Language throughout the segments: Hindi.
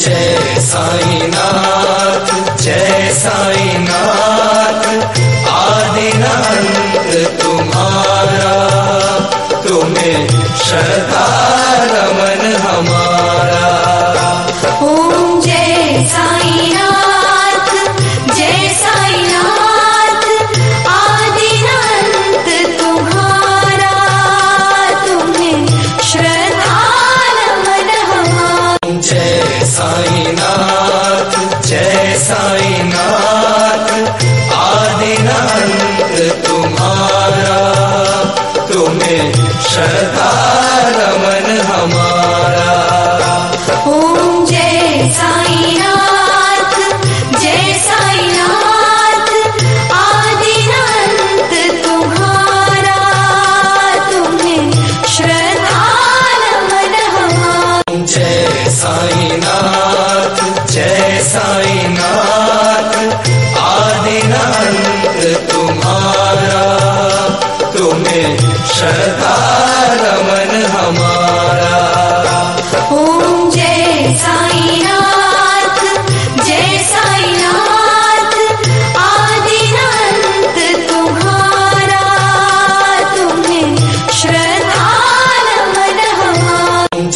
जय साईनाथ जय साईनाथ। शता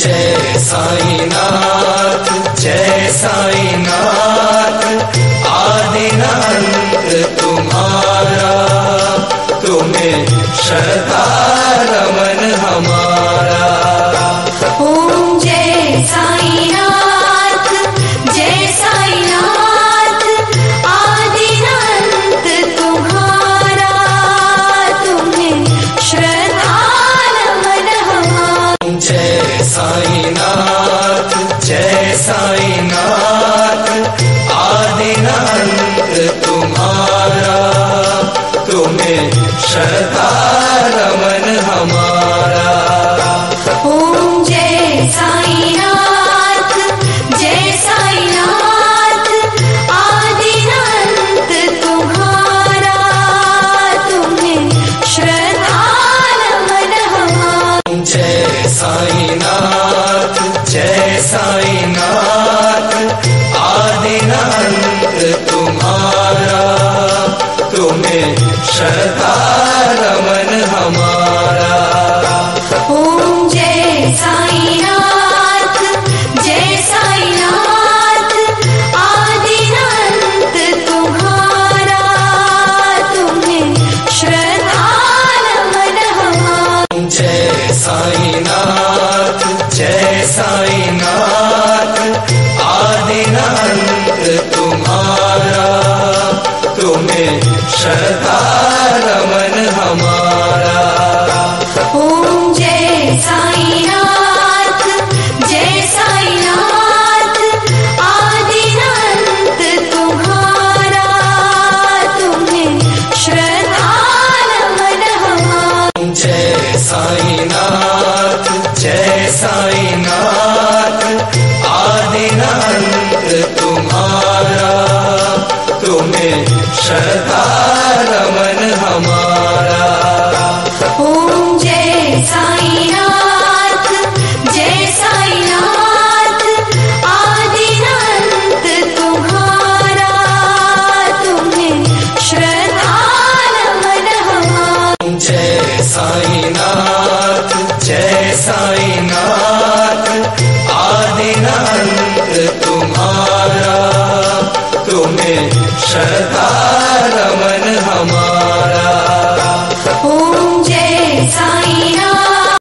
जय साईं जय साई आदि अंत तुम्हारा तुम्हें शरदा हमारा। ओम जय साईनाथ जय साईनाथ। साईनाथ जय साईनाथ। आदि अंत तुम्हारा तुम्हें शरद साईनाथ आदिनाथ तुम्हारा तुम्हें श्रद्धा रमन हमारा।